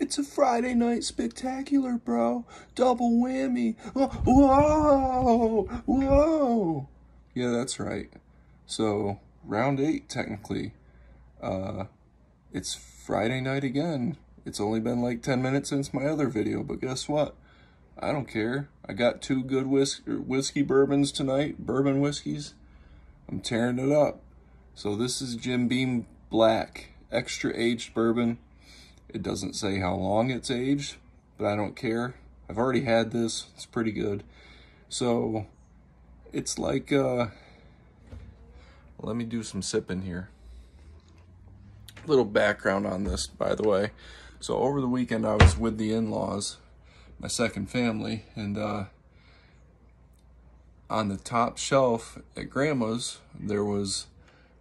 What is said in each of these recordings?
It's a Friday night spectacular, bro. Double whammy. Whoa, whoa. Yeah, that's right. So, round eight, technically. Uh, it's Friday night again. It's only been like 10 minutes since my other video, but guess what? I don't care. I got two good whis whiskey bourbons tonight, bourbon whiskeys. I'm tearing it up. So this is Jim Beam Black, extra aged bourbon. It doesn't say how long it's aged, but I don't care. I've already had this. It's pretty good. So it's like, uh, let me do some sipping here. Little background on this, by the way. So over the weekend, I was with the in-laws, my second family, and uh, on the top shelf at grandma's, there was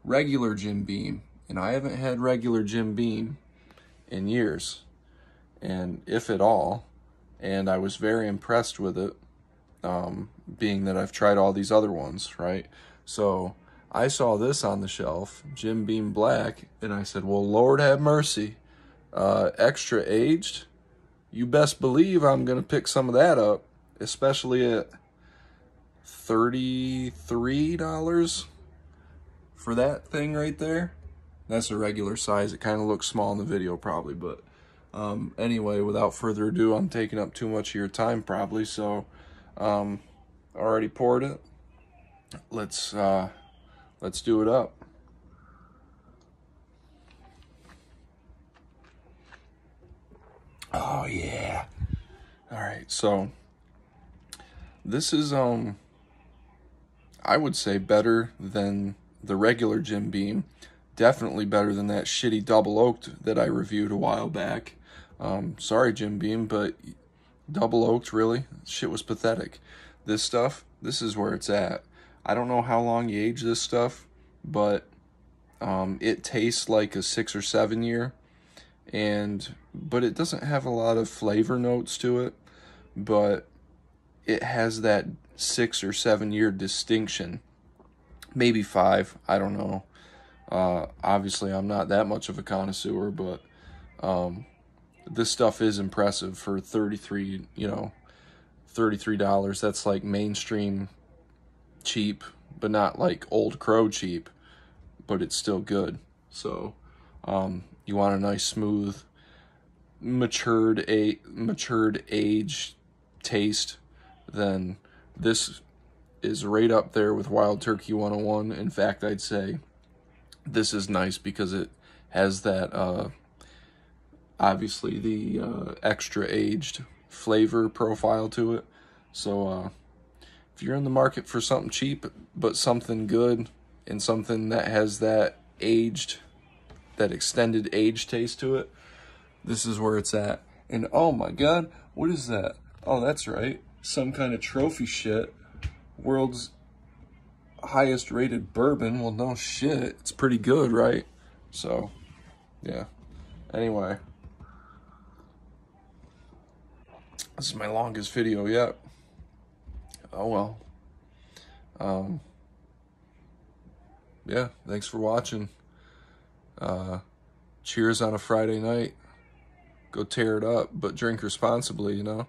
regular Jim Beam. And I haven't had regular Jim Beam in years, and if at all. And I was very impressed with it, um, being that I've tried all these other ones, right? So I saw this on the shelf, Jim Beam Black, and I said, well, Lord have mercy. Uh, extra aged, you best believe I'm going to pick some of that up, especially at $33 for that thing right there. That's a regular size. It kind of looks small in the video probably, but um, anyway, without further ado, I'm taking up too much of your time probably, so um, already poured it. Let's uh, let's do it up. Oh yeah. All right, so this is um I would say better than the regular Jim Beam definitely better than that shitty double oaked that I reviewed a while back. Um, sorry, Jim Beam, but double oaked, really? Shit was pathetic. This stuff, this is where it's at. I don't know how long you age this stuff, but um, it tastes like a six or seven year, and but it doesn't have a lot of flavor notes to it, but it has that six or seven year distinction. Maybe five, I don't know. Uh, obviously, I'm not that much of a connoisseur, but um, this stuff is impressive for 33, you know, $33. That's like mainstream cheap, but not like old crow cheap, but it's still good. So, um, you want a nice smooth matured a matured age taste, then this is right up there with Wild Turkey 101. In fact, I'd say this is nice because it has that uh, obviously the uh, extra aged flavor profile to it. So uh, if you're in the market for something cheap but something good and something that has that aged that extended age taste to it this is where it's at. And oh my god what is that? Oh that's right. Some kind of trophy shit. World's highest rated bourbon. Well, no shit. It's pretty good, right? So, yeah. Anyway. This is my longest video yet. Oh well. Um, yeah, thanks for watching. Uh, cheers on a Friday night. Go tear it up, but drink responsibly, you know?